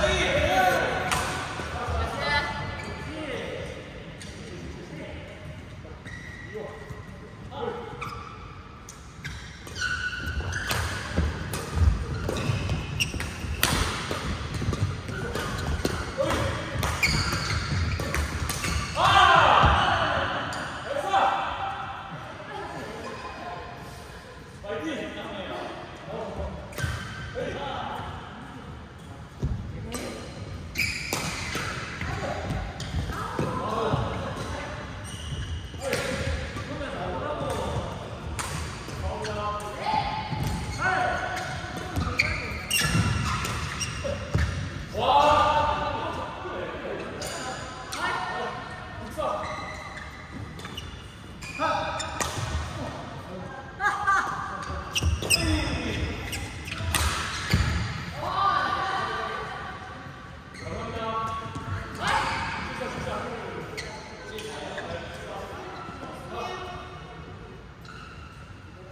Please.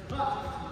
But